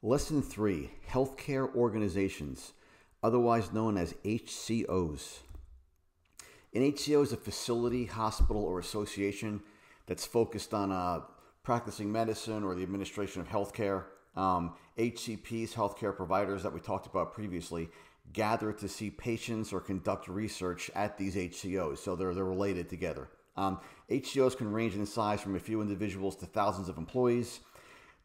Lesson 3 Healthcare Organizations, otherwise known as HCOs. An HCO is a facility, hospital, or association that's focused on uh, practicing medicine or the administration of healthcare. Um, HCPs, healthcare providers that we talked about previously, gather to see patients or conduct research at these HCOs, so they're, they're related together. Um, HCOs can range in size from a few individuals to thousands of employees.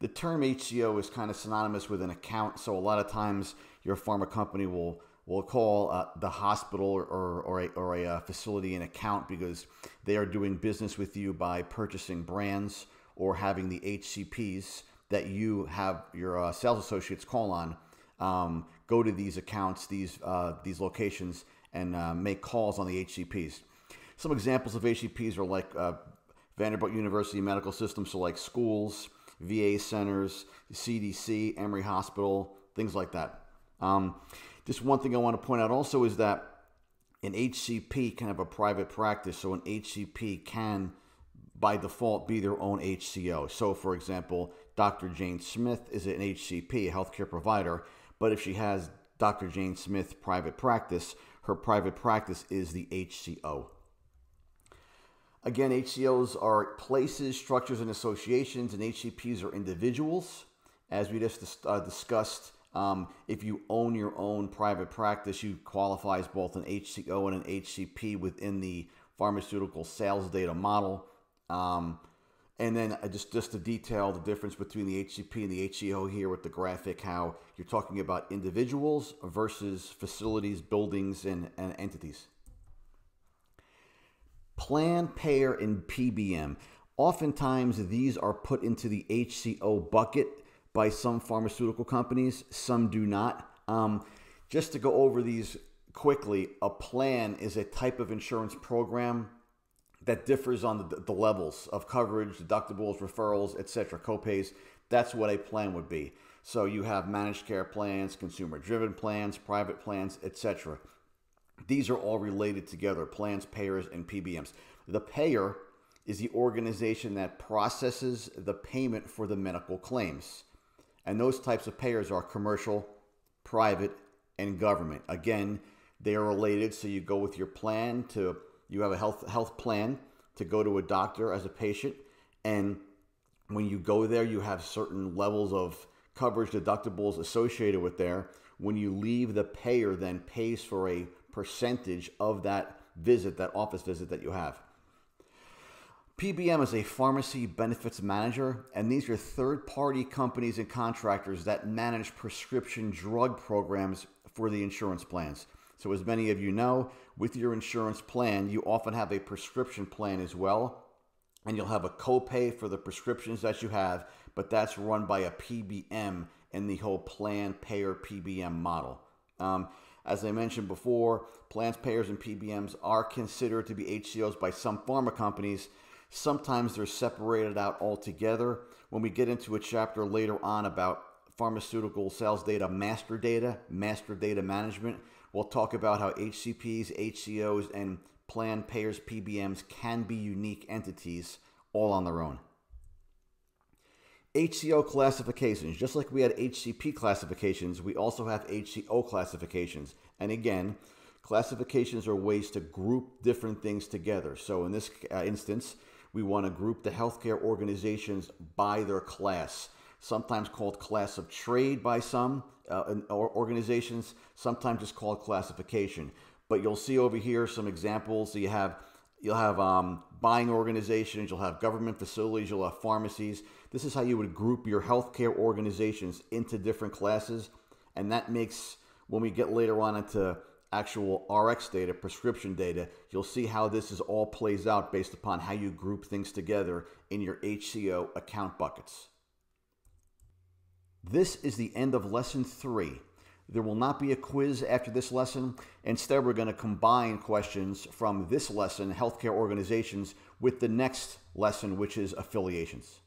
The term HCO is kind of synonymous with an account, so a lot of times your pharma company will will call uh, the hospital or, or, or a, or a uh, facility an account because they are doing business with you by purchasing brands or having the HCPs that you have your uh, sales associates call on um, go to these accounts, these uh, these locations, and uh, make calls on the HCPs. Some examples of HCPs are like Vanderbilt University Medical System, so like schools, VA centers, CDC, Emory Hospital, things like that. Um, just one thing I want to point out also is that an HCP can have a private practice, so an HCP can, by default, be their own HCO. So, for example, Dr. Jane Smith is an HCP, a healthcare provider, but if she has Dr. Jane Smith private practice, her private practice is the HCO. Again, HCOs are places, structures, and associations, and HCPs are individuals. As we just uh, discussed, um, if you own your own private practice, you qualify as both an HCO and an HCP within the pharmaceutical sales data model. Um, and then uh, just, just to detail the difference between the HCP and the HCO here with the graphic, how you're talking about individuals versus facilities, buildings, and, and entities. Plan, payer, and PBM. Oftentimes, these are put into the HCO bucket by some pharmaceutical companies, some do not. Um, just to go over these quickly, a plan is a type of insurance program that differs on the, the levels of coverage, deductibles, referrals, etc., copays. That's what a plan would be. So you have managed care plans, consumer driven plans, private plans, etc. These are all related together plans, payers, and PBMs. The payer is the organization that processes the payment for the medical claims. And those types of payers are commercial, private, and government. Again, they are related. So you go with your plan to you have a health health plan to go to a doctor as a patient, and when you go there, you have certain levels of coverage deductibles associated with there. When you leave, the payer then pays for a percentage of that visit, that office visit that you have. PBM is a pharmacy benefits manager, and these are third party companies and contractors that manage prescription drug programs for the insurance plans. So, as many of you know, with your insurance plan, you often have a prescription plan as well, and you'll have a copay for the prescriptions that you have, but that's run by a PBM in the whole plan payer PBM model. Um, as I mentioned before, plans, payers, and PBMs are considered to be HCOs by some pharma companies. Sometimes they're separated out altogether. When we get into a chapter later on about pharmaceutical sales data master data, master data management, We'll talk about how HCPs, HCOs, and plan payers, PBMs can be unique entities all on their own. HCO classifications. Just like we had HCP classifications, we also have HCO classifications. And again, classifications are ways to group different things together. So in this uh, instance, we want to group the healthcare organizations by their class, sometimes called class of trade by some, uh, organizations, sometimes it's called classification. But you'll see over here some examples. So you have you'll have um, buying organizations, you'll have government facilities, you'll have pharmacies. This is how you would group your healthcare organizations into different classes, and that makes when we get later on into actual RX data, prescription data, you'll see how this is all plays out based upon how you group things together in your HCO account buckets. This is the end of lesson three. There will not be a quiz after this lesson. Instead, we're going to combine questions from this lesson, healthcare organizations, with the next lesson, which is affiliations.